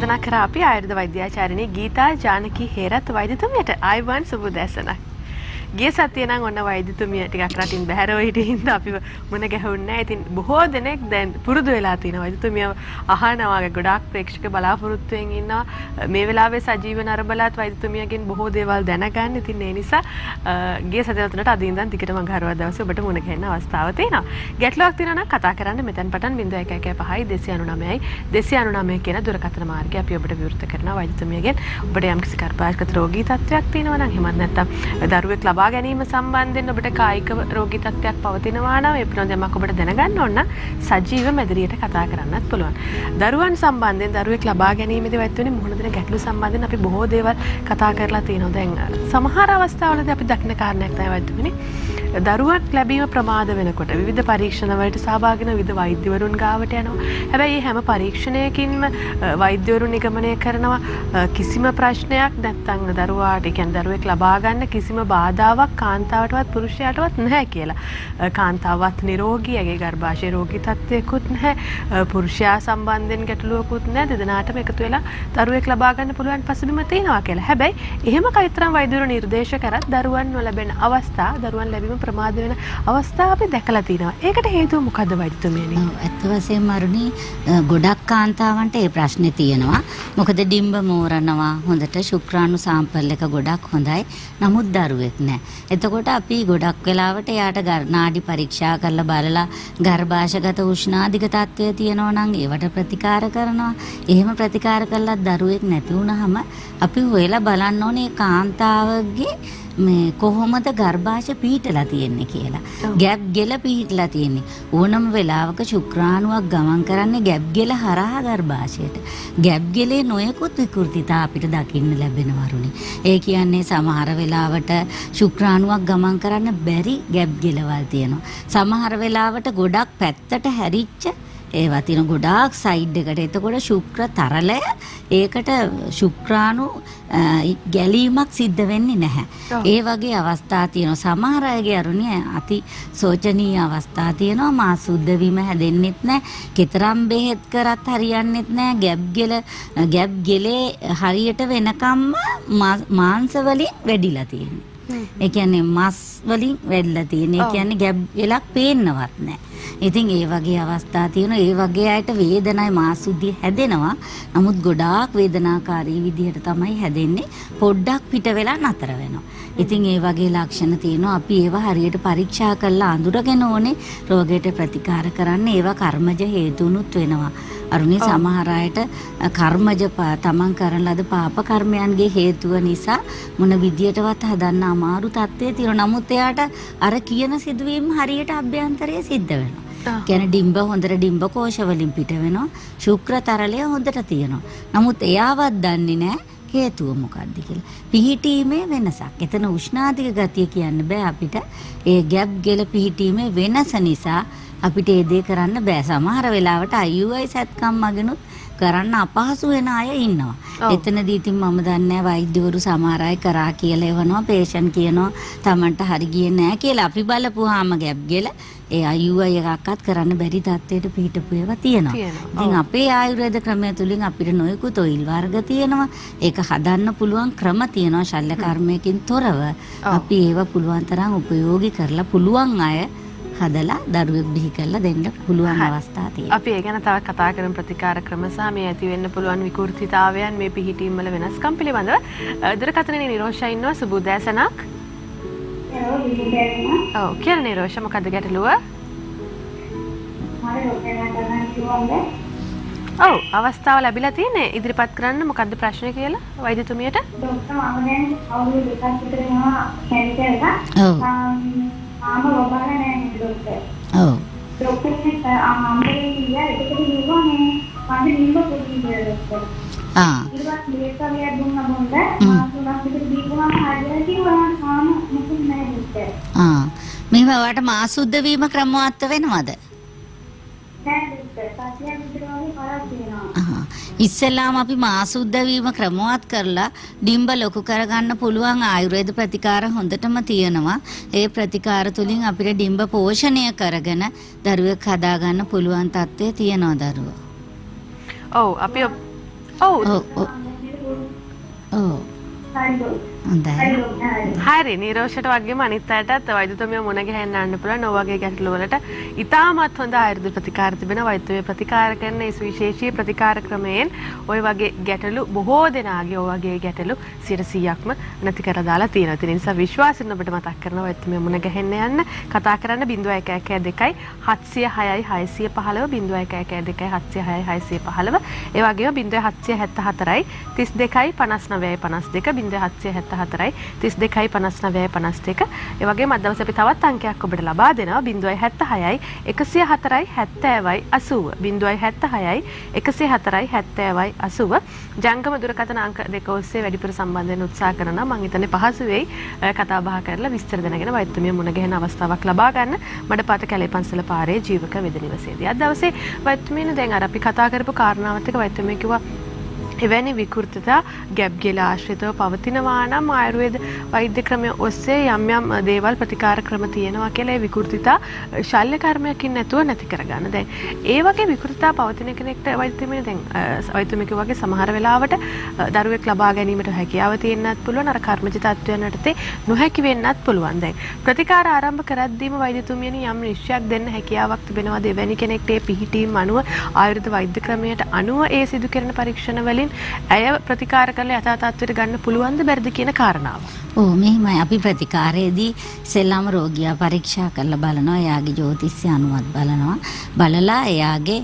ආරාධනා කරා අපි ආයුර්ද වෛද්‍යාචාර්යනී ගීතා ජානකී හේරත් වෛද්‍යතුමියට ආයුබෝවන් සුබ දැසනක්. ගිය සතියේ නම් ඔන්න වෛද්‍යතුමිය ටිකක් රටින් බැහැරව හිටිය හින්දා අපිව මුණ ගැහුන්නේ නැහැ. ඉතින් බොහෝ දෙනෙක් දැන් පුරුදු වෙලා තියෙනවා. වෛද්‍යතුමිය අහනවා ගොඩාක් ප්‍රේක්ෂක බලාපොරොත්තුෙන් ඉන්නවා. මේ වෙලාවේ සජීව නරබලත් වෛද්‍යතුමියගෙන් බොහෝ දේවල් දැනගන්න. ඉතින් ඒ නිසා ගිය සතිය තුනට අද ඉඳන් ටිකටම ගහරවා දවසේ ඔබට මුණ ගැහෙන්න අවස්ථාව තියෙනවා. ගැටලුවක් තියෙනවා නම් කතා කරන්න මෙතෙන් පටන් 0115 299යි 299 කියන දුරකථන මාර්ගය අපි ඔබට විවෘත කරනවා වෛද්‍යතුමියගෙන්. ඔබට යම්කිසි කර්පායකත රෝගී තත්ත්වයක් තියෙනවා නම් එහෙමත් නැත්නම් දරුවෙක් ලබා ලබා ගැනීම සම්බන්ධයෙන් ඔබට කායික රෝගී තත්ත්වයක් පවතිනවා නම් ඒ පිළිබඳව යමක් ඔබට දැනගන්න ඕන සජීව මැදිරියට කතා කරන්නත් පුළුවන්. දරුවන් සම්බන්ධයෙන් දරුවෙක් ලබා ගැනීමේදී වැටෙන්නේ මුහුණ දෙන ගැටලු සම්බන්ධයෙන් අපි බොහෝ දේවල් කතා කරලා තියෙනවා. දැන් සමහර අවස්ථාවලදී අපි දකින කාරණයක් තමයි වැටෙන්නේ දරුවක් ලැබීම ප්‍රමාද වෙනකොට විවිධ පරීක්ෂණ වලට සහභාගී වෙන විවිධ වෛද්‍යවරුන් ගාවට යනවා. හැබැයි හැම පරීක්ෂණයකින්ම වෛද්‍යවරුන් නිගමනය කරනවා කිසිම ප්‍රශ්නයක් නැත්තම් දරුවාට කියන්නේ දරුවෙක් ලබා ගන්න කිසිම බාධාවක් කාන්තාවටවත් පුරුෂයාටවත් නැහැ කියලා. කාන්තාවත් නිරෝගී, ඇගේ ගර්භාෂය රෝගී තත්ත්වයකුත් නැහැ. පුරුෂයා සම්බන්ධයෙන් ගැටලුවකුත් නැහැ. දෙදෙනාටම එකතු වෙලා දරුවෙක් ලබා ගන්න පුළුවන් පසුබිම තියෙනවා කියලා. හැබැයි එහෙම කයිතරම් වෛද්‍යවරු නිර්දේශ කරත් දරුවන් නොලැබෙන අවස්ථා දරුවන් ලැබීම ප්‍රමාද වෙන අවස්ථා අපි දැකලා තියෙනවා. ඒකට හේතුව මොකද්ද වෛද්‍යතුමියනි? ඇත්ත වශයෙන්ම අරුණි ගොඩක් කාන්තාවන්ට ඒ ප්‍රශ්නේ තියෙනවා. මොකද ඩිම්බ මෝරනවා හොඳට ශුක්‍රාණු සාම්පල් එක ගොඩක් හොඳයි. නමුත් දරුවෙක් නැහැ. එතකොට අපි ගොඩක් වෙලාවට එයාට නාඩි පරීක්ෂා කරලා බලලා ගර්භාෂගත උෂ්ණාධික තත්ත්වය තියෙනවා නම් ඒවට ප්‍රතිකාර කරනවා. එහෙම ප්‍රතිකාර කළත් දරුවෙක් නැති වුනහම අපි හොයලා බලන්න ඕනේ කාන්තාවගේ මේ කොහොමද ගර්භාෂ පීටලා තියෙන්නේ කියලා. ගැප් ගෙල පීටලා තියෙන්නේ. ඕනම වෙලාවක ශුක්‍රාණුවක් ගමන් කරන්නේ ගැප් ගෙල හරහා ගර්භාෂයට. ගැප් ගෙලේ නොයෙකුත් විකෘතිතා අපිට දකින්න ලැබෙනවරුනි. ඒ කියන්නේ සමහර වෙලාවට ශුක්‍රාණුවක් ගමන් කරන්න බැරි ගැප් ගෙලවල් තියෙනවා. සමහර වෙලාවට ගොඩක් පැත්තට හැරිච්ච ඒවා තියෙන ගොඩාක් සයිඩ් එකට. එතකොට ශුක්‍ර තරලය ඒකට ශුක්‍රාණු ගැලීමක් සිද්ධ වෙන්නේ නැහැ. ඒ වගේ අවස්ථා තියෙනවා. සමහර අයගේ අරුණිය අති සෝචනීය අවස්ථා තියෙනවා. මා සුද්ධ වීම හැදෙන්නෙත් නැහැ. කතරම් බෙහෙත් කරත් හරියන්නෙත් නැහැ. ගැබ් ගෙල ගැබ් ගෙලේ හරියට වෙනකම්ම මාංශ වලින් වැඩිලා තියෙනවා. ඒ කියන්නේ මස් වලින් වැඩිලා තියෙන. ඒ කියන්නේ ගැබ් වෙලක් පේන්නවත් නැහැ. ඉතින් ඒ වගේ අවස්ථා තියෙනවා. ඒ වගේ අයට වේදනයි මාසුද්ධිය හැදෙනවා. නමුත් ගොඩාක් වේදනාකාරී විදිහට තමයි හැදෙන්නේ. පොඩ්ඩක් පිට වෙලා නතර වෙනවා. ඉතින් ඒ වගේ ලක්ෂණ තියෙනවා. අපි ඒවා හරියට පරීක්ෂා කරලා අඳුරගෙන ඕනේ රෝගයට ප්‍රතිකාර කරන්න. ඒවා කර්මජ හේතුනුත් වෙනවා. අරුණි සමහර අයට කර්මජ තමන් කරන ලද පාප කර්මයන්ගේ හේතුව නිසා මොන විදියටවත් හදන්න අමාරු තත්ත්වයේ තියෙනවා. නමුත් එයාට අර කියන සිදුවීම් හරියට අභ්‍යන්තරයේ සිද්ධ වෙනවා. කියන ඩිම්බ හොඳට ඩිම්බ කෝෂ වලින් පිට වෙනවා. ශුක්‍ර තරලය හොඳට තියෙනවා. නමුත් එයාවත් දන්නේ නැහැ හේතුව මොකක්ද කියලා. පිහිටීමේ වෙනසක්. එතන උෂ්ණාධික ගතිය කියන්න බෑ අපිට. ඒ ගැප් ගෙල පිහිටීමේ වෙනස නිසා අපිට ඒ දේ කරන්න බෑ. සමහර වෙලාවට IUI සත්කම් මගනුත් කරන්න අපහසු වෙන අය ඉන්නවා. එතනදී ඉතින් මම දන්නේ වෛද්‍යවරු සමහර අය කරා කියලා එවනවා, පේෂන් කියනවා Tamanට හරි ගියේ නෑ කියලා. අපි බලපුවාම ගැප් ගෙල ඒ IUI එකක්වත් කරන්න බැරි තත්ත්වයට පිටපු ඒවා තියෙනවා. ඉතින් අපේ ආයුර්වේද ක්‍රමය තුලින් අපිට නොයෙකුත් ඔයිල් වර්ග තියෙනවා. ඒක හදන්න පුළුවන් ක්‍රම තියෙනවා ශල්‍ය කර්මයකින් තොරව. අපි ඒවා පුළුවන් තරම් උපයෝගී කරලා පුළුවන් අය හදලා දරුවෙක් බිහි කරලා දෙන්න පුළුවන් අවස්ථා තියෙනවා. අපි ඒ ගැන තවත් කතා කරමු ප්‍රතිකාර ක්‍රම සහ මේ ඇති වෙන්න පුළුවන් විකෘතිතාවයන් මේ පිහිටීම් වල වෙනස්කම් පිළිබඳව. දුරකථනයේ නිරෝෂා ඉන්නවා සුබුදෑසනක්. ඔව් කියන නිරෝෂ මොකද්ද ගැටලුව? ඔව් අවස්ථාව ලැබිලා තියෙන්නේ ඉදිරිපත් කරන්න මොකද්ද ප්‍රශ්නේ කියලා වෛද්‍යතුමියට? ડોක්ටර් මම දැන් අවුරුදු දෙකක් විතර යනවා කැන්සර් එක. ඔව්. ආම වබාලා නැහැ නේද ડોක්ටර්? ඔව්. ડોක්ටර් කෙනෙක් ආම්බේ ගියා ඒකද කිව්වා මේ මන්නේ නිම්ම පොඩි කියලා. ආ. ඊට පස්සේ ඒකම දුන්න බොන්න මාසුණක් විතර දීපුවාම හරියට කිව්වා ආම මුකුත් නැහැ ડોක්ටර්. ආ. මේවා වට මාසුද්ධ වීම ක්‍රමවත් වෙනවද? නැහැ ඉස්සෙල්ලාම අපි මාසුද්ධ වීම ක්‍රමවත් කරලා ඩිම්බ ලොකු කරගන්න පුළුවන් ආයුර්වේද ප්‍රතිකාර හොඳටම තියෙනවා. ඒ ප්‍රතිකාර තුලින් අපිට ඩිම්බ පෝෂණය කරගෙන දරුවෙක් හදාගන්න පුළුවන් තත්ත්වය තියෙනවා දරුවෝ. ඔව් අපි ඔව් ඔව් ඔව් ඔව් හරි හොඳයි. හරි හරි හරි නිරෝෂට වගේම අනිත් අයටත් වෛද්‍යතුමිය මුණ ගැහෙන්න යන්න පුළුවන්. ඔය වගේ ගැටලු වලට ඉතාමත් හොඳ ආයුර්වේද ප්‍රතිකාර තිබෙන වෛද්‍යතුමිය ප්‍රතිකාර කරන ඒ සුවිශේෂී ප්‍රතිකාර ක්‍රමයෙන් ওই වගේ ගැටලු බොහෝ දෙනාගේ ඔය වගේ ගැටලු 100%ක්ම නැති කර දාලා තියෙනවා. ඒ නිසා විශ්වාසයෙන් ඔබට මතක් කරනවා වෛද්‍යතුමිය මුණ ගැහෙන්න යන්න. කතා කරන්න 0112 706යි 615 0112 706යි 615 ඒ වගේම 0774යි 32යි 59යි 52 0774යි 32යි 59යි 52 ඒ වගේම අද දවසේ අපි තවත් අංකයක් ඔබට ලබා දෙනවා. 076යි 104යි 70යි 80 076යි 104යි 70යි 80 ජංගම දුරකථන අංක දෙක ඔස්සේ වැඩිපුර සම්බන්ධ වෙන්න උත්සාහ කරනවා. මම හිතන්නේ පහසු වෙයි අ, කතා බහ කරලා විස්තර දැනගෙන වෛද්‍යමිය මුණ ගැහෙන අවස්ථාවක් ලබා ගන්න. මඩපාත කැලේ පන්සල පාරේ ජීවක වෙද නිවසේදී අද දවසේ වෛද්‍යමියනේ දැන් අර අපි කතා කරපු කාරණාවත් එක්ක වෛද්‍යමිය කිව්වා එවැනි විකෘතතා ගැබ් ගෙල ආශ්‍රිතව පවතිනවා නම් ආයුර්වේද වෛද්‍ය ක්‍රමය ඔස්සේ යම් යම් දේවල් ප්‍රතිකාර ක්‍රම තියෙනවා කියලා ඒ විකෘතිතා ශල්‍ය කර්මයකින් නැතුව නැති කරගන්න. දැන් ඒ වගේ විකෘතිතා පවතින කෙනෙක්ට වෛද්‍යමය දැන් වෛද්‍යමික වගේ සමහර වෙලාවට අ, දරුවෙක් ලබා ගැනීමට හැකියාව තියෙන්නත් පුළුවන් අර කර්මජ තත්ත්වයන් යටතේ නොහැකි වෙන්නත් පුළුවන්. දැන් ප්‍රතිකාර ආරම්භ කරද්දීම වෛද්‍යතුමියනි යම් නිශ්චයක් දෙන්න හැකියාවක් තිබෙනවාද එවැනි කෙනෙක්ට ඒ පිහිටීම් අනුව ආයුර්වේද වෛද්‍ය ක්‍රමයට අනුව ඒ සිදු කරන පරීක්ෂණ වලින් ඇය ප්‍රතිකාර කරලා යථා තත්ත්වයට ගන්න පුළුවන්ද බැරිද කියන කාරණාව. ඕ මෙහෙමයි. අපි ප්‍රතිකාරයේදී සෙල්ලාම රෝගියා පරීක්ෂා කරලා බලනවා. එයාගේ ජ්‍යොතිෂ්‍ය අනුවත් බලනවා. බලලා එයාගේ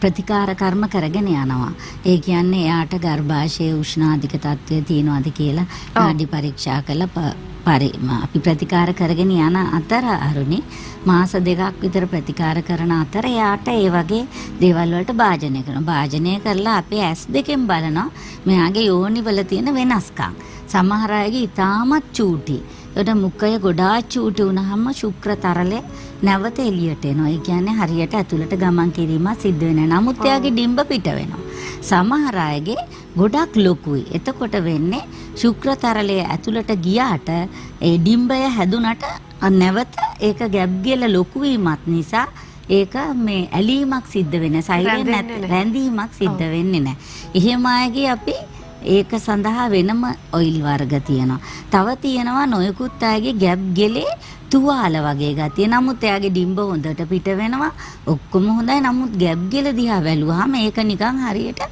ප්‍රතිකාර කර්ම කරගෙන යනවා. ඒ කියන්නේ එයාට ගර්භාෂයේ උෂ්ණාධික තත්ත්වය තියෙනවද කියලා නාඩි පරීක්ෂා කරලා අපි ප්‍රතිකාර කරගෙන යන අතර අරුණි මාස දෙකක් විතර ප්‍රතිකාර කරන අතර එයාට ඒ වගේ දේවල් වලට භාජනය කරනවා භාජනය කරලා අපේ ඇස් දෙකෙන් බලනවා මෙයාගේ යෝනිවල තියෙන වෙනස්කම් සමහර අයගේ ඉතාමත් චූටි. ඒකට මුඛය ගොඩාක් චූටි වුණාම ශුක්‍ර තරලය නැවත එළියට එනවා. ඒ කියන්නේ හරියට ඇතුළට ගමන් කිරීමක් සිද්ධ වෙනවා. නමුත් එයාගේ ඩිම්බ පිට වෙනවා. සමහර අයගේ ගොඩක් ලොකුයි. එතකොට වෙන්නේ ශුක්‍ර තරලය ඇතුළට ගියාට ඒ ඩිම්බය හැදුනට නැවත ඒක ගැබ් ගෙල ලොකු වීමත් නිසා ඒක මේ ඇලීමක් සිද්ධ වෙන රැඳෙන්නේ නැත්. රැඳීමක් සිද්ධ වෙන්නේ නැහැ. එහෙම අයගේ අපි ඒක සඳහා වෙනම ඔයිල් වර්ග තියෙනවා. තව තියෙනවා නොයෙකුත් අයගේ ගැබ් ගෙලේ තුවාල වගේ ගතිය. නමුත් එයාගේ ඩිම්බ හොඳට පිට වෙනවා. ඔක්කොම හොඳයි. නමුත් ගැබ් ගෙල දිහා බැලුවාම ඒක නිකන් හරියට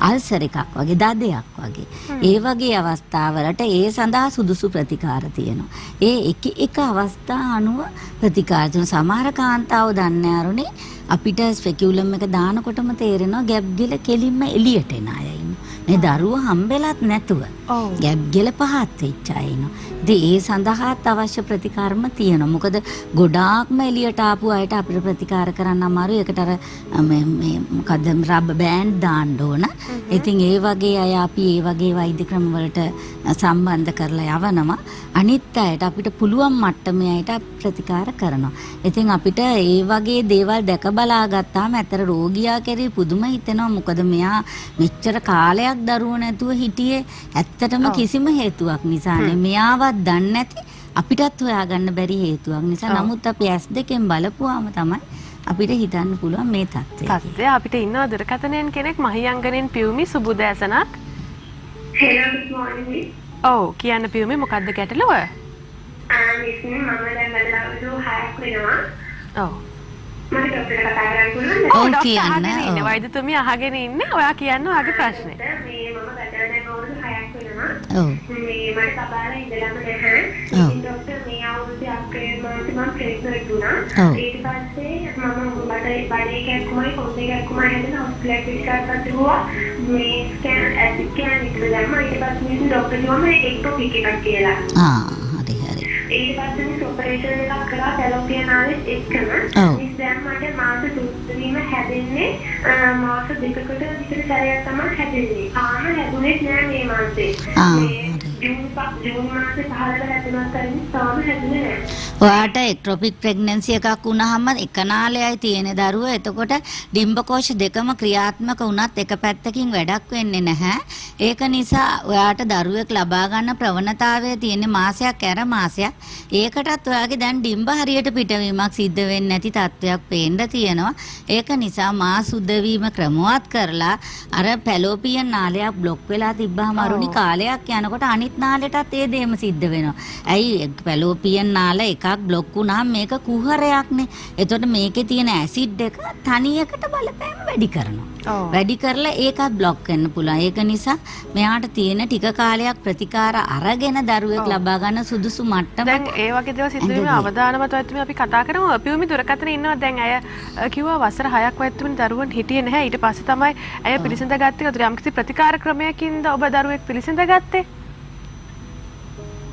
අල්සර් එකක් වගේ දදයක් වගේ. ඒ වගේ අවස්ථාවලට ඒ සඳහා සුදුසු ප්‍රතිකාර තියෙනවා. ඒ එක එක අවස්ථා අනුව ප්‍රතිකාර තියෙන සමහර කාන්තාව දන්නේ අරුනේ අපිට ස්පෙකියුලම් එක දානකොටම තේරෙනවා ගැබ් ගෙල කෙලින්ම එළියට එන අය ඉන්නවා. මේ දරුවා හම්බෙලත් නැතුව. ගැබ් ගෙල පහත් වෙච්ච අය. ඉතින් ඒ සඳහාත් අවශ්‍ය ප්‍රතිකාරම තියෙනවා. මොකද ගොඩාක්ම එළියට ආපු අයට අපිට ප්‍රතිකාර කරන්න අමාරුයි. ඒකට අර මේ මේ මොකද්ද රබ් බෑන්ඩ් දාන්න ඕන. ඉතින් ඒ වගේ අය අපි ඒ වගේ වෛද්‍ය ක්‍රම වලට සම්බන්ධ කරලා යවනවා. අනිත් අයට අපිට පුළුවන් මට්ටමේ අයට ප්‍රතිකාර කරනවා. ඉතින් අපිට ඒ වගේ දේවල් දැක බලා ගත්තාම ඇතර රෝගියා කෙරේ පුදුම හිතෙනවා. මොකද මෙයා මෙච්චර කාලයක් දරුවෝ නැතුව හිටියේ ඇත්තටම. කිසිම හේතුවක් නිසානේ. මෙයාවත් දන්නේ නැති අපිටත් හොයාගන්න බැරි හේතුවක් නිසා. නමුත් අපි ඇස් දෙකෙන් බලපුවාම තමයි අපිට හිතන්න පුළුවන් මේ තත්ත්වය. තත්ත්වය අපිට ඉන්නවා දුරකථනයෙන් කෙනෙක් මහියංගනෙන් පියුමි සුබුදෑසනක්. ඔව් කියන්න පියුමි මොකද්ද ගැටලුව? ආ මිස්නේ මම දැන් වැඩලවලු 6ක් වෙනවා. ඔව්. ඔව් කියන්න. ඉන්න. වෛද්‍යතුමිය අහගෙන ඉන්න. ඔයා කියන්න ඔයාගේ ප්‍රශ්නේ. මේ මම ගත වෙන අවුරුදු 6ක් වෙනවා. ඔව්. මේ මම සබාල ඉඳලාම නැහැ. ડોක්ටර් මේ අවුරුදු අප්‍රේල් මාසේ මම ප්‍රෙග්නන්ට් වුණා ඊට පස්සේ මම මට බඩේ කැක්කුමයි කොන්දේ කැක්කුමයි හැදෙන හොස්පිටල් එකට ගත්තා මේ ස්කෑන් ඇඩ් ස්කෑන් ඉදලා මම ඊට පස්සේ මිනිස්සු ડોක්ටර් කිව්වා මම එක්ටොපික් එකක් කියලා. ආ. පස්සේ මිස් ඔපරේෂන් එකක් කළා ෆැලෝපියන් ආවෙත් එක්කම. දැන් මට මාස තුනකදීම හැදෙන්නේ මාස දෙකකට විතර සැරයක් තමයි හැදෙන්නේ. ආම හැදුනේ නෑ මේ මාසේ. ආ මේ හරි. ජූන් පහ ජූන් මාසේ 15 හැදුනත් කලින් තාම හැදුනේ නැහැ. ඔයාට එක්ට්‍රොපික් ප්‍රෙග්නන්සි එකක් වුණාම එක නාලයයි තියෙන දරුවා. එතකොට ඩිම්බකෝෂ දෙකම ක්‍රියාත්මක වුණත් එක පැත්තකින් වැඩක් වෙන්නේ නැහැ. ඒක නිසා ඔයාට දරුවෙක් ලබා ගන්න ප්‍රවණතාවය තියෙන මාසයක් ඇර මාසයක්. ඒකටත් ඔයාගේ දැන් ඩිම්බ හරියට පිටවීමක් සිද්ධ වෙන්නේ නැති තත්වයක් පේන්න තියෙනවා. ඒක නිසා මා සුද්ධ ක්‍රමවත් කරලා අර පැලෝපියන් නාලයක් බ්ලොක් වෙලා තිබ්බහම අරුණි කාලයක් යනකොට අනිත් නාලෙටත් ඒ දේම සිද්ධ වෙනවා. ඇයි පැලෝපියන් නාල එකක් බ්ලොක් වුණාම මේක කුහරයක්නේ. එතකොට මේකේ තියෙන ඇසිඩ් එක තනියකට බලපෑම වැඩි කරනවා. වැඩි කරලා ඒකත් බ්ලොක් වෙන්න පුළුවන්. ඒක නිසා මෙයාට තියෙන ටික කාලයක් ප්‍රතිකාර අරගෙන දරුවෙක්. ලබා ගන්න සුදුසු මට්ටම දැන් ඒ වගේ දේවල් සිද්ධ වෙන. අවදානමත් වත්තුමි අපි කතා කරමු අපිවමි දුරකථන ඉන්නවා දැන් අය කිව්වා වසර 6ක් වත්තුමි දරුවන් හිටියේ නැහැ ඊට පස්සේ තමයි ඇය පිළිසඳ ගත්තේ උදේ යම්කිසි ප්‍රතිකාර ක්‍රමයකින්ද ඔබ දරුවෙක් පිළිසඳ ගත්තේ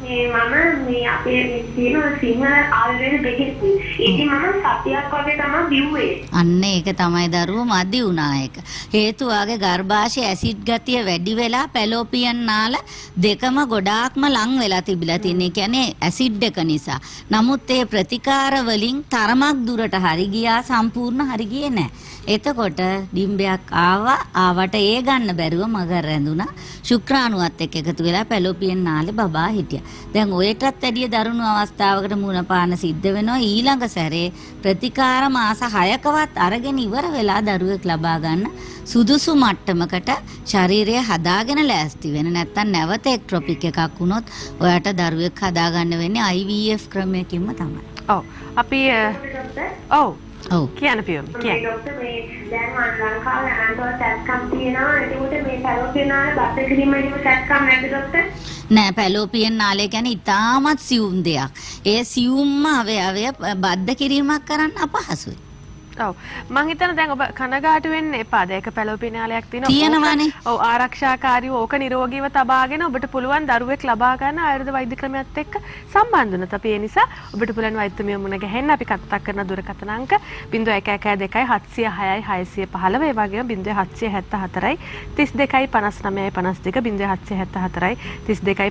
මේ මම මේ අපේ තියෙන සිංහල ආයුර්වේද බෙහෙත් ඉතින් මම සතියක් වගේ තමයි බිව්වේ. අන්න ඒක තමයි දරුවෝ මදි වුණා ඒක. හේතුවාගේ ගර්භාෂයේ ඇසිඩ් ගතිය වැඩි වෙලා පැලෝපියන් නාල දෙකම ගොඩාක්ම ලං වෙලා තිබිලා තියෙන. ඒ කියන්නේ ඇසිඩ් එක නිසා. නමුත් ඒ ප්‍රතිකාර වලින් තරමක් දුරට හරි ගියා සම්පූර්ණ හරි ගියේ නැහැ. එතකොට ඩිම්බයක් ආවා ආවට ඒ ගන්න බැරුව මග රැඳුණා. ශුක්‍රාණුවත් එක්ක එකතු වෙලා පැලෝපියන් නාලේ බබා හිටියා. දැන් ඔයටත් වැඩිය දරුණු අවස්ථාවකට මුණ පාන සිද්ධ වෙනවා. ඊළඟ සැරේ ප්‍රතිකාර මාස 6කවත් අරගෙන ඉවර වෙලා දරුවෙක් ලබා ගන්න සුදුසු මට්ටමකට ශරීරය හදාගෙන ලෑස්ති වෙන නැත්තම් නැවත එක්ට්‍රොපික් එකක් වුණොත් ඔයාට දරුවෙක් හදාගන්න වෙන්නේ IVF ක්‍රමයකින්ම තමයි. ඔව්. අපි ඔව් ඔව්. කියන්න පියවමි මේ කියන්න ડોක්ටර් මේ දැන් මම ලංකාවේ අනන්තව සැත්කම් තියෙනවා. ඒකට මේ පැලෝපිනාල බත් කිරීම එහෙම සැත්කම් නැද්ද ડોක්ටර්? නෑ පැලෝපියන් නාලය කියන්නේ ඉතාමත් සියුම් දෙයක්. ඒ සියුම්ම අවයවය බද්ධ කිරීමක් කරන්න අපහසුයි. ඔව් මං හිතන දැන් ඔබ කනගාටු වෙන්න එපා. දැන් පැලෝපිනාලයක් තියෙනවා. තියෙනවානේ. ඔව් ආරක්ෂාකාරීව ඕක නිරෝගීව තබාගෙන ඔබට පුළුවන් දරුවෙක් ලබා ගන්න ආයුර්වේද වෛද්‍ය ක්‍රමයත් එක්ක සම්බන්ධ වෙනත්. අපි ඒ නිසා ඔබට පුළුවන් වෛද්‍යමිය මුණ ගැහෙන්න අපි කතා කරන දුරකථන අංක 0112 706යි 615 ඒ වගේම 0774යි 32යි 59යි 52 0774යි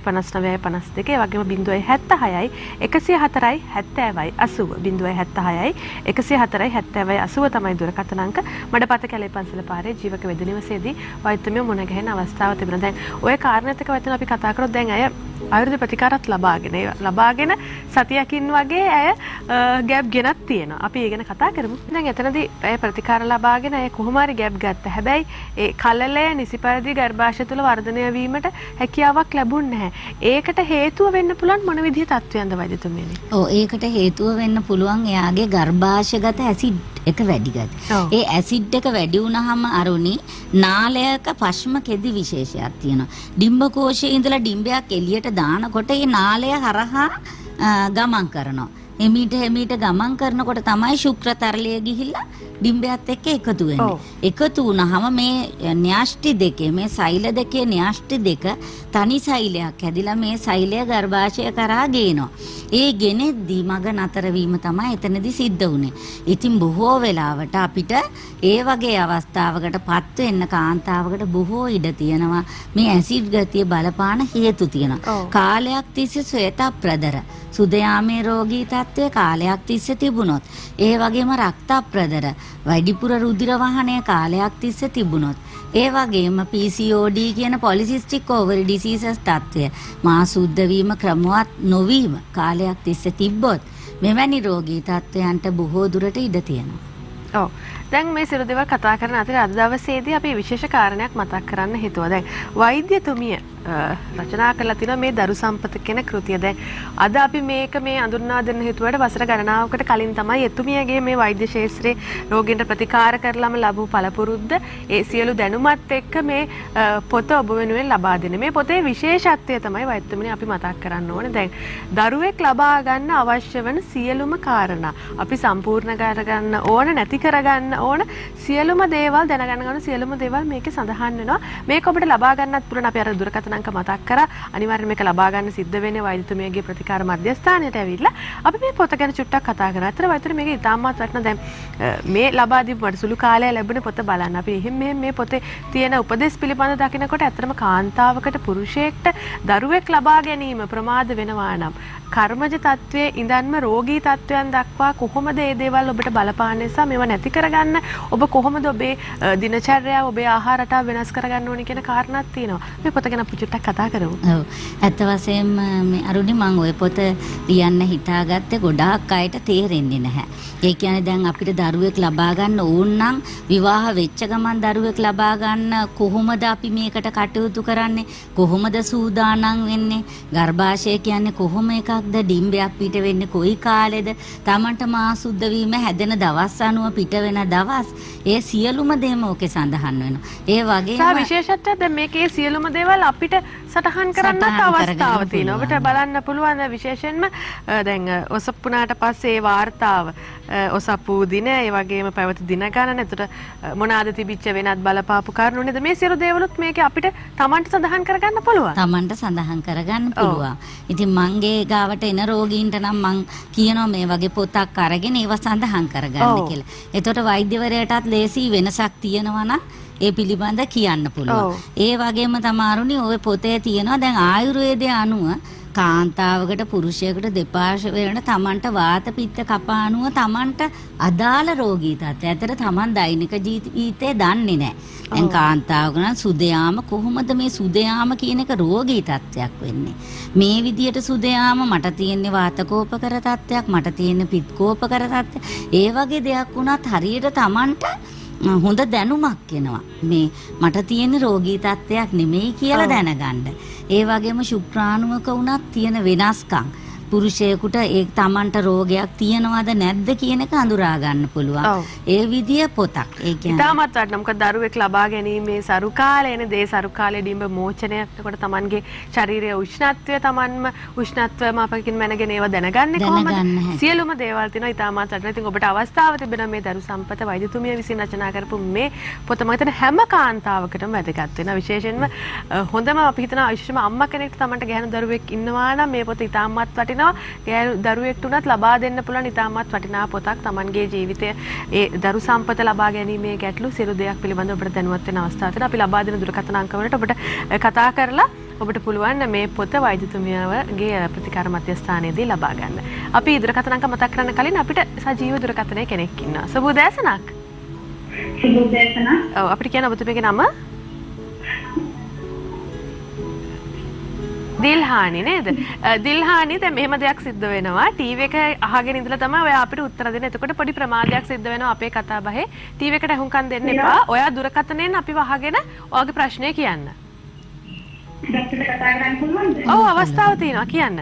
32යි 59යි 52 ඒ වගේම 076යි 104යි 70යි 80 076යි 104යි 70යි 80 තමයි දුරකථන අංක මඩපත කැලේ පන්සල පාරේ ජීවක වෙද නිවසේදී වෛද්‍යමිය මුණ ගැහෙන අවස්ථාව තිබෙනවා. දැන් ওই කාරණේත් එක්ක වචන අපි කතා කරොත් දැන් අය ආයුර්වේද ප්‍රතිකාරත් ලබාගෙන ඒවා ලබාගෙන සතියකින් වගේ ඇය ගැප් ගෙනත් තියෙනවා. අපි ඒ ගැන කතා කරමු. දැන් එතනදී ඇය ප්‍රතිකාර ලබාගෙන ඇය කොහොම හරි ගැප් ගත්තා. හැබැයි ඒ කලලය නිසි පරිදි ගර්භාෂය තුළ වර්ධනය වීමට හැකියාවක් ලැබුණේ නැහැ. ඒකට හේතුව වෙන්න පුළුවන් මොන විදිහේ තත්ත්වයන්ද වෛද්‍යතුමියනි? ඔව් ඒකට හේතුව වෙන්න පුළුවන් එයාගේ ගර්භාෂගත ඇසිඩ් එක වැඩි ගතිය. ඔව්. ඒ ඇසිඩ් එක වැඩි වුණාම අරුණි නාලයක පශ්ම කෙදි විශේෂයක් තියෙනවා. ඩිම්බකෝෂයේ ඉඳලා ඩිම්බයක් එළියට දානකොට ඒ නාලය හරහා ගමන් කරනවා. එමීට එමීට ගමන් කරනකොට තමයි ශුක්‍රතරලය ගිහිල්ලා ඩිම්බයත් එක්ක එකතු වෙන්නේ. එකතු වුණාම මේ න්‍යාෂ්ටි දෙකේ මේ සෛල දෙකේ න්‍යාෂ්ටි දෙක තනි සෛලයක් හැදිලා මේ සෛලය ගර්භාෂය කරා ගේනවා. ඒ ගෙනෙද්දී මග නතර වීම තමයි එතනදී සිද්ධ වුනේ. ඉතින් බොහෝ වෙලාවට අපිට ඒ වගේ අවස්ථාවකට පත් වෙන්න කාන්තාවකට බොහෝ ඉඩ තියෙනවා. මේ ඇසිඩ් ගතිය බලපාන හේතු තියෙනවා. කාලයක් තිස්සේ ශ්වේත ප්‍රදර සුදයාමේ රෝගී තත්ත්වය කාලයක් තිස්සේ තිබුණොත් ඒ වගේම රක්ත ප්‍රදර වැඩිපුර රුධිර වහනය කාලයක් තිස්සේ තිබුණොත් ඒ වගේම PCOD කියන polycystic ovary diseases තත්ත්වය මා සුද්ධ වීම ක්‍රමවත් නොවීම කාලයක් තිස්සේ තිබ්බොත් මෙවැනි රෝගී තත්ත්වයන්ට බොහෝ දුරට ඉඩ තියෙනවා. ඔව්. දැන් මේ සියලු දේවල් කතා කරන අතරේ අද දවසේදී අපි විශේෂ කාරණයක් මතක් කරන්න හිතුවා. දැන් වෛද්‍යතුමිය අ, රචනා කරලා තිනවා මේ දරු සම්පත කියන කෘතිය. දැන් අද අපි මේක මේ අඳුන්වා දෙන්න හිතුවට වසර ගණනාවකට කලින් තමයි එතුමියගේ මේ වෛද්‍ය ශාස්ත්‍රයේ රෝගීන්ට ප්‍රතිකාර කරලම ලැබූ පළපුරුද්ද ඒ සියලු දැනුමත් එක්ක මේ අ, පොත ඔබ වෙනුවෙන් ලබා දෙන්නේ. මේ පොතේ විශේෂත්වය තමයි වෛද්‍යතුමිය අපි මතක් කරන්න ඕනේ. දැන් දරුවෙක් ලබා ගන්න අවශ්‍ය වන සියලුම කාරණා අපි සම්පූර්ණ කරගන්න ඕන නැති කරගන්න ඕන සියලුම දේවල් දැනගන්න ගන්න සියලුම දේවල් මේකේ සඳහන් වෙනවා මේක ඔබට ලබා ගන්නත් පුළුවන් අපි අර දුරකථන අංක මතක් කරා අනිවාර්යයෙන් මේක ලබා ගන්න සිද්ධ වෙන්නේ වෛද්‍යතුමියගේ ප්‍රතිකාර මධ්‍යස්ථානයට ඇවිල්ලා අපි මේ පොත ගැන චුට්ටක් කතා කරා. අතර වෛද්‍යතුමී මේක ඉතාමත් වටින දැන් මේ ලබා දීපු මට සුළු කාලය ලැබුණ පොත බලන්න. අපි එහෙම මේ මේ පොතේ තියෙන උපදෙස් පිළිබඳ දකිනකොට ඇත්තටම කාන්තාවකට පුරුෂයෙක්ට දරුවෙක් ලබා ගැනීම ප්‍රමාද වෙනවා නම් කර්මජ තත්වයේ ඉඳන්ම රෝගී තත්වයන් දක්වා කොහොමද මේ දේවල් ඔබට බලපාන නිසා මේවා නැති කරගන්න ඔබ කොහොමද ඔබේ දිනචර්යාව ඔබේ ආහාර රටාව වෙනස් කරගන්න ඕනි කියන කාරණාත් තියෙනවා. මේ පොත ගැන අපි චුට්ටක් කතා කරමු. ඔව්. ඇත්ත වශයෙන්ම මේ අරුණි මම ওই පොත ලියන්න හිතාගත්තේ ගොඩාක් අයට තේරෙන්නේ නැහැ. ඒ කියන්නේ දැන් අපිට දරුවෙක් ලබා ගන්න ඕන නම් විවාහ වෙච්ච ගමන් දරුවෙක් ලබා ගන්න කොහොමද අපි මේකට කටයුතු කරන්නේ? කොහොමද සූදානම් වෙන්නේ? ගර්භාෂය කියන්නේ කොහොම එකක්ද? ඩිම්බයක් පිට වෙන්නේ කොයි කාලෙද? Tamanට මා සුද්ධ වීම හැදෙන දවස් අනුව පිට වෙන දවස් ඒ සියලුම දේම ඕකේ සඳහන් වෙනවා. ඒ වගේම විශේෂත්වය දැන් මේකේ සියලුම දේවල් අපිට සටහන් කරන්නත් අවස්ථාව තියෙනවා. ඔබට. බලන්න පුළුවන් විශේෂයෙන්ම දැන් ඔසප්පුනාට පස්සේ වාර්තාව ඔසප්පු දින ඒ වගේම පැවති දින ගණන එතකොට මොනවාද තිබිච්ච වෙනත් බලපාපු කරුණු නේද මේ සියලු දේවලුත් මේකේ අපිට Tamanට සඳහන් කරගන්න පුළුවන්. තමන්ට සඳහන් කරගන්න. පුළුවන්. ඉතින් මංගේ ගාවට එන රෝගීන්ට නම් මං කියනවා මේ වගේ පොතක් අරගෙන ඒව සඳහන් කරගන්න. කියලා. එතකොට වෛද්‍යවරයාටත් ලේසි වෙනසක් තියෙනවා නම් ඒ පිළිබඳ කියන්න පුළුවන්. ඒ වගේම තමාරුනි ওই පොතේ තියෙනවා දැන් ආයුර්වේදය අනුව කාන්තාවකට පුරුෂයෙකුට දෙපාර්ශ්වයෙන් තමන්ට වාත පිත්ත කපානුව තමන්ට අදාළ රෝගී තත්ත්වය. ඇතර තමන් දෛනික ජීවිතේ දන්නේ නැහැ. දැන්. කාන්තාවක නම් සුදයාම කොහොමද මේ සුදයාම කියන එක රෝගී තත්ත්වයක් වෙන්නේ. මේ විදියට සුදයාම මට තියෙන්නේ වාතකෝපකර තත්ත්වයක්, මට තියෙන්නේ පිත්කෝපකර තත්ත්වයක්. ඒ වගේ දෙයක් වුණත් හරියට තමන්ට හොඳ දැනුමක් එනවා. මේ මට තියෙන රෝගී තත්ත්වයක් නෙමෙයි කියලා. දැනගන්න. ඒ වගේම ශුක්‍රාණුවක වුණත් තියෙන වෙනස්කම් පුරුෂයෙකුට ඒ තමන්ට රෝගයක් තියනවද නැද්ද කියන එක අඳුරා ගන්න පුළුවන්. ඒ විදිය පොතක්. ඒ කියන්නේ ඉතාමත් වටිනවා. මොකද දරුවෙක් ලබා ගැනීමේ සරු කාලයන දේ සරු කාලයේ ඩිම්බ මෝචනය එතකොට තමන්ගේ ශරීරයේ උෂ්ණත්වය තමන්ම උෂ්ණත්වම අපකින් මැනගෙන ඒවා දැනගන්නේ කොහොමද? සියලුම දේවල් තියෙනවා ඉතාමත් වටිනවා. ඉතින් ඔබට අවස්ථාව තිබෙනවා මේ දරු සම්පත වෛද්‍යතුමිය විසින් රචනා කරපු මේ පොත මම හිතන හැම කාන්තාවකටම වැදගත් වෙනවා. විශේෂයෙන්ම හොඳම අපි හිතනවා විශේෂයෙන්ම අම්මා කෙනෙක්ට තමන්ට ගැහණු දරුවෙක් ඉන්නවා නම් මේ පොත ඉතාමත් වටිනවා. ගැහණු දරුවෙක්ට උනත් ලබා දෙන්න පුළුවන් ඉතාමත් වටිනා පොතක්. තමන්ගේ ජීවිතය ඒ දරු සම්පත ලබා ගැනීමේ ගැටලු සියලු දෙයක් පිළිබඳව ඔබට දැනුවත් වෙන අවස්ථාව තියෙනවා. අපි ලබා දෙන දුරකථන අංක වලට ඔබට කතා කරලා ඔබට පුළුවන් මේ පොත වෛද්‍යතුමියගේ ප්‍රතිකාර මධ්‍යස්ථානයේදී ලබා ගන්න. අපි දුරකථන අංක මතක් කරන්න කලින් අපිට සජීව දුරකථනයේ කෙනෙක් ඉන්නවා. සුබ උදෑසනක්. සුබ දේශනා ඔව් අපිට කියන ඔබතුමියගේ නම දිල්හානි නේද? දිල්හානි දැන් මෙහෙම දෙයක් සිද්ධ වෙනවා. ටීවී එක අහගෙන ඉඳලා තමයි ඔයා අපිට උත්තර දෙන්නේ. එතකොට පොඩි ප්‍රමාදයක් සිද්ධ වෙනවා අපේ කතා බහේ. ටීවී එකට අහුම්කම් දෙන්න එපා. ඔයා දුරකථනයෙන් අපිව අහගෙන ඔයාගේ ප්‍රශ්නය කියන්න. ડોක්ටර්ට කතා කරන්න පුළුවන්ද? ඔව් අවස්ථාව තියෙනවා කියන්න.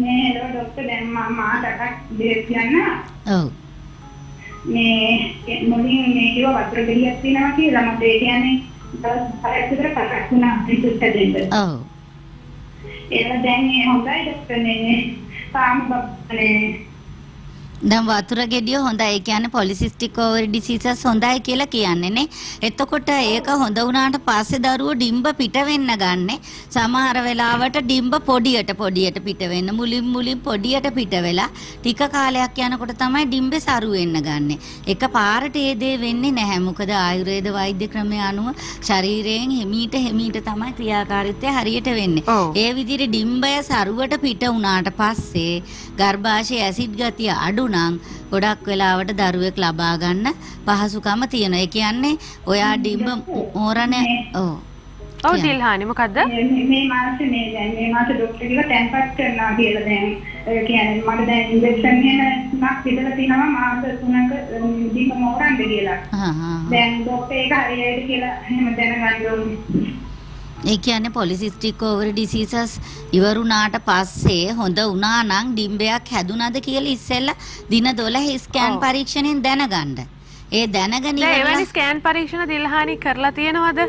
මේ ડોක්ටර් දැන් මම මාටක් දෙයක් කියන්න. ඔව්. මේ මොනින් මේ කිව්ව වතුර ගෙඩියක් තියෙනවා කියලා මට ඒ කියන්නේ දවස් හයක් විතර පරක් වුණා රිසර්ච් දෙන්න. ඔව්. ඒක දැන් මේ හොඳයි ડોක්ටර් මේ තාම බබ්නේ දැන් වතුර ගෙඩිය හොඳයි. ඒ කියන්නේ පොලිසිස්ටික් ඕවර් ඩිසීසස් හොඳයි කියලා කියන්නේ නේ. එතකොට ඒක හොඳ වුණාට පස්සේ දරුවෝ ඩිම්බ පිට වෙන්න ගන්නෙ. සමහර වෙලාවට ඩිම්බ පොඩියට පොඩියට පිට වෙන්න මුලින් මුලින් පොඩියට පිට වෙලා ටික කාලයක් යනකොට තමයි ඩිම්බේ සරු වෙන්න ගන්නෙ. එක පාරට ඒ දේ වෙන්නේ නැහැ. මොකද ආයුර්වේද වෛද්‍ය ක්‍රමය අනුව ශරීරයෙන් හිමීට හිමීට තමයි ක්‍රියාකාරීත්වය හරියට වෙන්නේ. ඒ විදිහට ඩිම්බය සරුවට පිට වුණාට පස්සේ ගර්භාෂයේ ඇසිඩ් ගතිය අඩු නම් ගොඩක් වෙලාවට දරුවෙක් ලබා ගන්න පහසුකම තියෙනවා. ඒ කියන්නේ ඔයා ඩිම්බ මෝරණ ඔව්. ඔව්. දිල්හානි මොකද්ද? මේ මාසේ මේ දැන් මේ මාසේ ડોක්ටර් කිව්වා ටැම්පර් කරනවා කියලා දැන් ඒ කියන්නේ මට දැන් ඉන්ජෙක්ෂන් එක තුනක් විතර තියෙනවා මාස තුනක දීප මෝරන්න කියලා. හා හා. දැන් ડોක්ටර් ඒක හරියට කියලා එහෙම දැනගන්න ඕනේ. ඒ කියන්නේ පොලිසිස්ටික් ඕවර් ඩිසීසස් ඉවරුණාට පස්සේ හොඳ වුණා නම් ඩිම්බයක් හැදුනද කියලා ඉස්සෙල්ලා දින 12 ස්කෑන්. පරීක්ෂණයෙන් දැනගන්න. ඒ දැනගෙන දැන් ඉවරලා ස්කෑන් පරීක්ෂණ දිල්හානි කරලා තියෙනවද?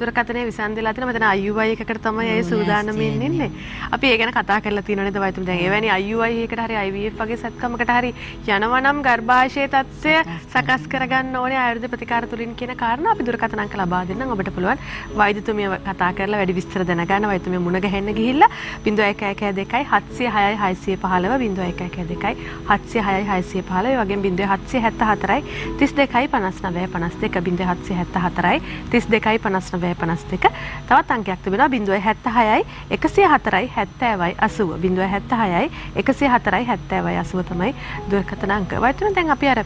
දුරකථනය විසන්දලා තියෙන මෙතන IUI එකකට තමයි ඒ සූදානම් ඉන්නේ. අපි ඒ ගැන කතා කරලා තියෙනවා නේද වයිතුම දැන් එවැනි IUI එකකට හරි IVF වගේ සත්කමකට හරි යනවා නම් ගර්භාෂයේ තත්ත්වය සකස් කරගන්න ඕනේ ආයුර්වේද ප්‍රතිකාර තුලින් කියන කාරණා අපි දුරකථන අංක ලබා දෙන්නම්. ඔබට පුළුවන් වෛද්‍යතුමිය කතා කරලා වැඩි විස්තර දැනගන්න. වෛද්‍යතුමිය මුණ ගැහෙන්න ගිහිල්ලා 0112 706 615 0112 706 615 ඒ වගේම 0774යි 32යි 59 52 0774යි 32යි 59 52 තවත් අංකයක් තිබෙනවා 076යි 104යි 70යි 80 076යි 104යි 70යි 80 තමයි දුරකථන අංක. වයිතුන දැන් අපි අර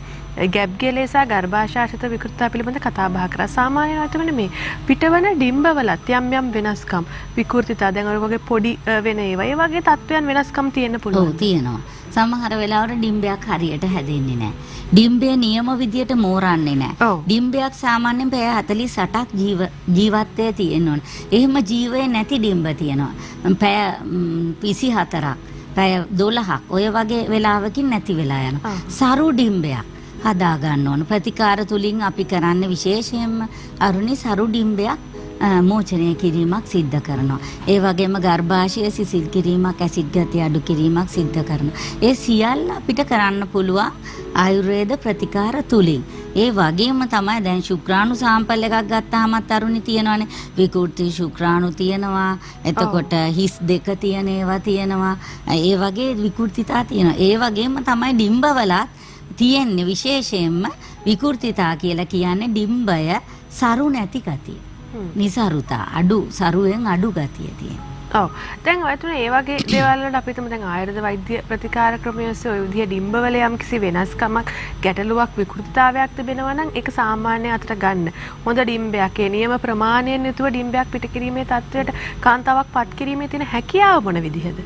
ගැබ් ගෙලේ සහ ගර්භාෂාශිත විකෘතතා පිළිබඳ කතා බහ කරා. සාමාන්‍යයෙන් වයිතුන මේ පිටවන ඩිම්බවලත් යම් යම් වෙනස්කම් විකෘතිතා දැන් ඔය වගේ පොඩි වෙන ඒවා ඒ වගේ තත්ත්වයන් වෙනස්කම් තියෙන්න පුළුවන්. ඔව් තියෙනවා. සමහර වෙලාවට ඩිම්බයක් හරියට හැදෙන්නේ නැහැ. ඩිම්බය නියම විදියට මෝරන්නේ නැහැ. ඩිම්බයක් සාමාන්‍යයෙන් පැය 48ක් ජීව ජීවත්වයේ තියෙන්න ඕන. එහෙම ජීවයේ නැති ඩිම්බ තියෙනවා. පැය ම්, 24ක්, පැය 12ක් ඔය වගේ වෙලාවකින් නැති වෙලා යනවා. සරු ඩිම්බයක් හදා ගන්න ඕන. ප්‍රතිකාර තුලින් අපි කරන්නේ විශේෂයෙන්ම අරුණි සරු ඩිම්බයක් මෝචනය කිරීමක් සිද්ධ කරනවා. ඒ වගේම ගර්භාෂය සිසිල් කිරීමක්, ඇසිඩ් ගතිය අඩු කිරීමක් සිද්ධ කරනවා. ඒ සියල්ල අපිට කරන්න පුළුවන් ආයුර්වේද ප්‍රතිකාර තුලින්. ඒ වගේම තමයි දැන් ශුක්‍රාණු සාම්පල් එකක් ගත්තාමත් අරුණි තියෙනවානේ. විකෘති ශුක්‍රාණු තියෙනවා. එතකොට හිස් දෙක තියෙන ඒවා තියෙනවා. ඒ වගේ විකෘතිතා තියෙනවා. ඒ වගේම තමයි ඩිම්බවලත් තියෙන්නේ විශේෂයෙන්ම විකෘතිතා කියලා කියන්නේ ඩිම්බය සරු නැති ගතිය. හ්ම්. නිසරුතා අඩු සරුවෙන් අඩු ගතිය තියෙන. ඔව්. දැන් ඔයතුන ඒ වගේ දේවල් වලට අපි හිතමු දැන් ආයුර්වේද වෛද්‍ය ප්‍රතිකාර ක්‍රමය ඔස්සේ ඔය විදිහ ඩිම්බවල යම් කිසි වෙනස්කමක් ගැටලුවක් විකෘතිතාවයක් තිබෙනවා නම් ඒක සාමාන්‍ය අතට ගන්න. හොඳ ඩිම්බයක් ඒ නියම ප්‍රමාණයෙන් යුතුව ඩිම්බයක් පිට කිරීමේ තත්වයට කාන්තාවක් පත් කිරීමේ තියෙන හැකියාව මොන විදිහද?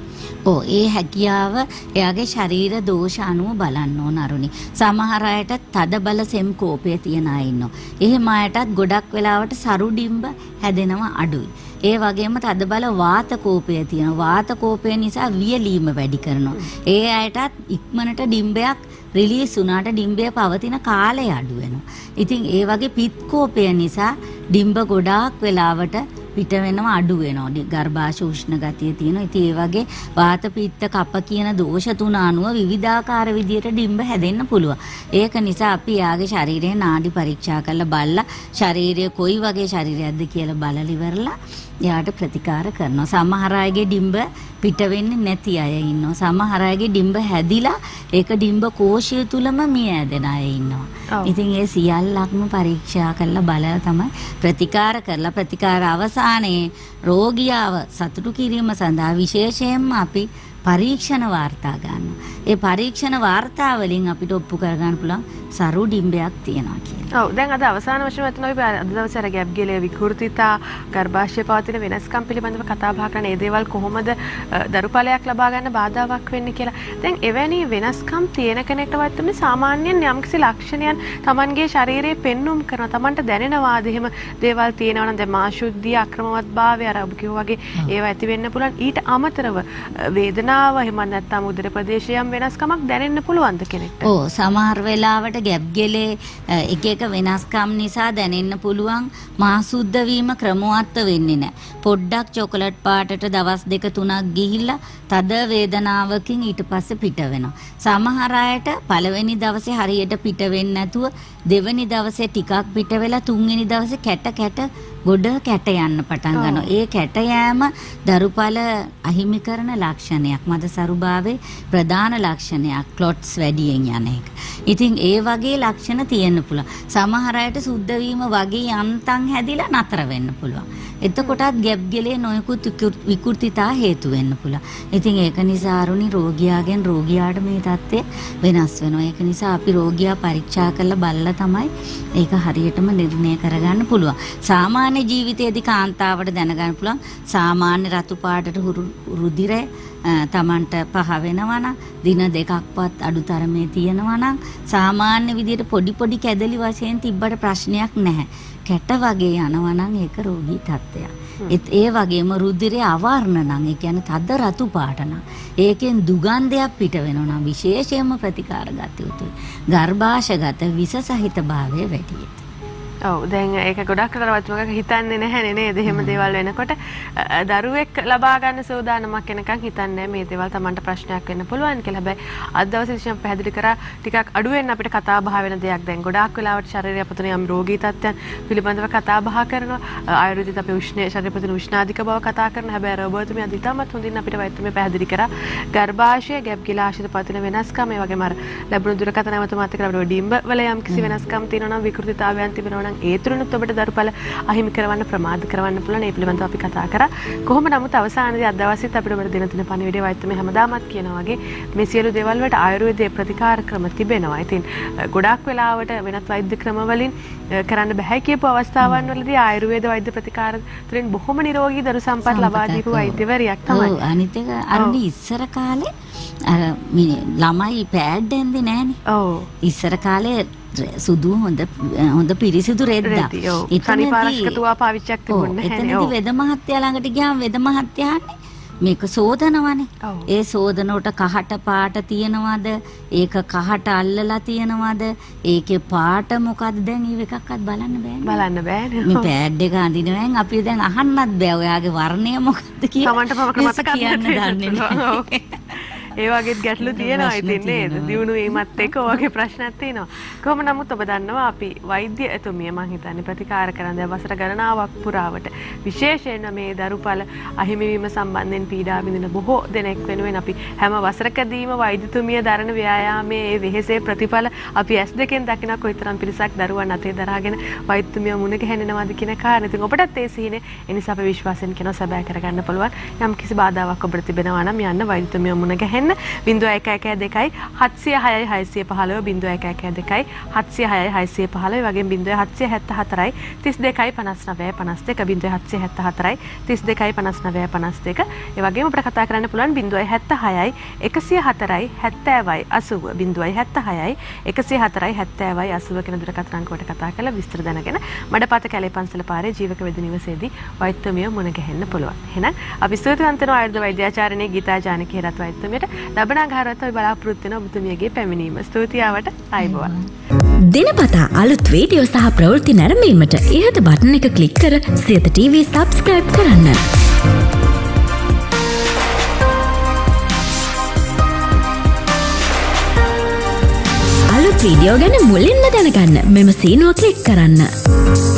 ඕ ඒ හැකියාව එයාගේ ශරීර දෝෂ අනුව බලන්න ඕන අරුණි. සමහර අයට තද බල සෙම් කෝපය තියන අය ඉන්නවා. එහෙම අයටත් ගොඩක් වෙලාවට සරු ඩිම්බ හැදෙනවා අඩුයි. ඒ වගේම තද බල වාත කෝපය තියෙනවා. වාත කෝපය නිසා වියලීම වැඩි කරනවා. ඒ අයටත් ඉක්මනට ඩිම්බයක් රිලීස් වුණාට ඩිම්බය පවතින කාලය අඩු වෙනවා. ඉතින් ඒ වගේ පිත් කෝපය නිසා ඩිම්බ ගොඩාක් වෙලාවට පිට වෙනවා අඩු වෙනවා. ඩි- ගර්භාෂ උෂ්ණ ගතිය තියෙනවා. ඉතින් ඒ වගේ වාත පිත්ත කප කියන දෝෂ තුන අනුව විවිධාකාර විදියට ඩිම්බ හැදෙන්න පුළුවන්. ඒක නිසා අපි යාගේ ශරීරයේ නාඩි පරීක්ෂා කරලා බලලා ශරීරය කොයි වගේ ශරීරයක්ද කියලා බලලා ඉවරලා එයාට ප්‍රතිකාර කරනවා. සමහර අයගේ ඩිම්බ පිට වෙන්නේ නැති අය ඉන්නවා. සමහර අයගේ ඩිම්බ හැදිලා ඒක ඩිම්බ කෝෂය තුලම මිය ඇදෙන අය ඉන්නවා. ඉතින් ඒ සියල්ලක්ම පරීක්ෂා කරලා බලලා තමයි ප්‍රතිකාර කරලා ප්‍රතිකාර අවසානයේ රෝගියාව සතුටු කිරීම සඳහා විශේෂයෙන්ම අපි පරීක්ෂණ වාර්තා ගන්නවා. ඒ පරීක්ෂණ වාර්තා වලින් අපිට ඔප්පු කරගන්න පුළුවන් සරු ඩිම්බයක් තියෙනවා කියලා. ඔව් දැන් අද අවසාන වශයෙන් වතුන අපි අද දවසේ අර ගැප් ගෙලේ විකෘතිතා ගර්භාෂයේ පවතින වෙනස්කම් පිළිබඳව කතා බහ කරන ඒ දේවල් කොහොමද අ, දරුඵලයක් ලබා ගන්න බාධාවක් වෙන්නේ කියලා. දැන් එවැනි වෙනස්කම් තියෙන කෙනෙක්ට වත්තුනේ සාමාන්‍යයෙන් යම්කිසි ලක්ෂණයන් Tamanගේ ශරීරයේ පෙන්눔 කරන Tamanට දැනෙනවාද එහෙම දේවල් තියෙනවා නම් දැන් මාශුද්ධිය අක්‍රමවත්භාවය අර ඔබ කිව්වා වගේ ඒවා ඇති වෙන්න පුළුවන් ඊට අමතරව අ, වේදනාව එහෙම නැත්නම් උදර ප්‍රදේශයේ යම් වෙනස්කමක් දැනෙන්න පුළුවන්ද කෙනෙක්ට? ඕ සමහර වෙලාවට ගැබ් ගෙලේ අ, එක එක වෙනස්කම් නිසා දැනෙන්න පුළුවන් මාසුද්ධ වීම ක්‍රමවත් වෙන්නේ නැහැ. පොඩ්ඩක් චොකලට් පාටට දවස් දෙක තුනක් ගිහිල්ලා තද වේදනාවකින් ඊට පස්සේ පිට වෙනවා. සමහර අයට පළවෙනි දවසේ හරියට පිට වෙන්නේ නැතුව දෙවෙනි දවසේ ටිකක් පිට වෙලා තුන්වෙනි දවසේ කැට කැට ගොඩ කැට යන්න පටන් ගන්නවා. ඒ කැට යෑම දරුපල අහිමි කරන ලක්ෂණයක්. මදසරුභාවේ ප්‍රධාන ලක්ෂණයක් ක්ලොට්ස් වැඩියෙන් යන එක. ඉතින් ඒ වගේ ලක්ෂණ තියෙන්න පුළුවන්. සමහර අයට සුද්ධ වීම වගේ යන්තම් හැදිලා නතර වෙන්න පුළුවන්. එතකොටත් ගැබ් ගෙලේ නොයෙකුත් විකෘ- විකෘතිතා හේතු වෙන්න පුළුවන්. ඉතින් ඒක නිසා අරුණි රෝගියාගෙන් රෝගියාට මේ தත්ත්වය වෙනස් වෙනවා. ඒක නිසා අපි රෝගියා පරීක්ෂා කරලා බලලා තමයි ඒක හරියටම නිර්ණය කරගන්න පුළුවන්. සාමාන්‍ය ජීවිතයේදී කාන්තාවට දැනගන්න පුළුවන් සාමාන්‍ය රතු පාටට හුරු රුධිරය අ, තමන්ට පහ වෙනවා නම් දින දෙකක්වත් අඩුතරමේ තියෙනවා නම් සාමාන්‍ය විදිහට පොඩි පොඩි කැදලි වශයෙන් තිබ්බට ප්‍රශ්නයක් නැහැ. කැට වගේ යනවා නම් ඒක රෝගී තත්ත්වයක්. ඒත් ඒ වගේම රුධිරය අවර්ණ නම් ඒ කියන්නේ තද රතු පාට නම් ඒකෙන් දුගන්ධයක් පිට වෙනවා නම් විශේෂයෙන්ම ප්‍රතිකාර ගත යුතුයි. ගර්භාෂගත විස සහිත භාවය වැඩි යුතුයි. ඔව් දැන් ඒක ගොඩක් කරවත්මක හිතන්නේ නැහැ නේද? එහෙම දේවල් වෙනකොට දරුවෙක් ලබා ගන්න සූදානමක් වෙනකන් හිතන්නේ මේ දේවල් Tamanට ප්‍රශ්නයක් වෙන්න පුළුවන් කියලා. හැබැයි අද දවසේ විශේෂයෙන් පැහැදිලි කරා ටිකක් අඩුවෙන් අපිට කතා බහ වෙන දෙයක්. දැන් ගොඩාක් වෙලාවට ශරීරය අපතුන යම් රෝගී තත්ත්වයන් පිළිබඳව කතා බහ කරනවා. අ, ආයුර්වේදයට අපි උෂ්ණ ශරීරය පතුන උෂ්ණාධික බව කතා කරන හැබැයි රෝබෝතුමිය අද ඉතාමත් හොඳින් අපිට වෛද්‍යමය පැහැදිලි කරා. ගර්භාෂය ගැබ් ගිලාශයට පතින වෙනස්කම්. ඒ වගේම අර ලැබුණු දුරකථන ඇමතුමාත් එක්ක අපිට ඩිම්බ වල යම් කිසි වෙනස්කම් තියෙනවා නම් විකෘතිතාවයන් තිබෙනවා නම් ඒ තුරනුත් ඔබට දරුපල අහිමි කරවන්න ප්‍රමාද කරවන්න පුළුවන් ඒ පිළිබඳව අපි කතා කරා කොහොම නමුත් අවසානයේදී අද දවසෙත් අපිට ඔබට දින දින පණිවිඩය වෛද්‍යමය හැමදාමත් කියනවා වගේ මේ සියලු දේවල් වලට ආයුර්වේදයේ ප්‍රතිකාර ක්‍රම තිබෙනවා. ඉතින් ගොඩාක් වෙලාවට වෙනත් වෛද්‍ය ක්‍රම වලින් කරන්න බෑ කියපු අවස්ථාවන් වලදී ආයුර්වේද වෛද්‍ය ප්‍රතිකාර තුළින් බොහොම නිරෝගී දරු සම්පත් ලබා දීපු වෛද්‍යවරියක් තමයි. ඔව් අනිත් එක අරුණි ඉස්සර කාලේ අර මේ ළමයි පෑඩ් ඇන්දේ නෑනේ. ඔව්. ඉස්සර කාලේ සුදු හොඳ හොඳ පිරිසිදු රෙද්දා. සනිපාරක්ෂක තුවා පාවිච්චියක් තිබුණේ නැහැ නේ. එතනදී. වෙද මහත්තයා ළඟට ගියාම වෙද මහත්තයානේ මේක සෝදනවනේ. ඒ සෝදනට කහට පාට තියනවද? ඒක කහට අල්ලලා තියනවද? ඒකේ පාට මොකක්ද දැන් ඒව එකක්වත් බලන්න බෑනේ. බලන්න බෑනේ. මේ පෑඩ් එක අඳිනවෙන් අපි දැන් අහන්නත් බෑ ඔයාගේ වර්ණය මොකක්ද කියලා. මතකත් කියන්න නැති දන්නේ වෙන්න නැහැ. පුළුවන්. ඒ වගේත් ගැටලු තියෙනවා ප්‍රශ්න ඉතින් නේද? තියෙනවා. දියුණු වීමත් එක්ක ඔයගේ ප්‍රශ්නත් තියෙනවා. කොහොම නමුත් ඔබ දන්නවා අපි වෛද්‍ය එතුමිය මං හිතන්නේ ප්‍රතිකාර කරන දැන් වසර ගණනාවක් පුරාවට විශේෂයෙන්ම මේ දරුපල අහිමි වීම සම්බන්ධයෙන් පීඩා විඳින බොහෝ දෙනෙක් වෙනුවෙන් අපි හැම වසරකදීම වෛද්‍යතුමිය දරන ව්‍යායාමයේ ඒ වෙහෙසේ ප්‍රතිඵල අපි ඇස් දෙකෙන් දකින කොයිතරම් පිරිසක් දරුවන් අතේ දරාගෙන වෛද්‍යතුමිය මුණ ගැහෙනවද කියන කාරණේ. ඉතින් ඔබටත් ඒ සිහිනේ ඒ නිසා අපි විශ්වාසයෙන් කියන සැබෑ කරගන්න පුළුවන්. යම් කිසි බාධාවක් ඔබට තිබෙනවා නම් යන්න වෛද්‍යතුමිය මුණ ගැහෙන්න 0112 706යි 615 0112 706යි 615 වගේම 0774යි 32යි 59 52 0774යි 32යි 59 52 ඒ වගේම අපිට කතා කරන්න පුළුවන් 076යි 104යි 70යි 80 076යි 104යි 70යි 80 කියන දුරකථන අංකයට කතා කරලා විස්තර දැනගෙන මඩපත කැලේ පන්සල පාරේ ජීවක වේද නිවසේදී වෛද්‍යමිය මුණ ගැහෙන්න පුළුවන්. එහෙනම් අපි ස්තුතිවන්ත වෙනවා ආයුර්වේද වෛද්‍යාචාර්යනේ ගීතා ජානකී රත් වෛද්‍යමියට ලබනාගාරවත් අපි බලාපොරොත්තු වෙන ඔබතුමියගේ පැමිණීම. ස්තුතියාවට ආයිබෝවන්. දෙනපතා අලුත් වීඩියෝ සහ ප්‍රවෘත්ති නැරඹීමට ඉහත බටන එක කලික් කර සියත TV සබස්ක්‍රයිබ් කරන්න. අලුත් වීඩියෝ ගැන මුලින්ම දැනගන්න මෙම සීනුව කලික් කරන්න.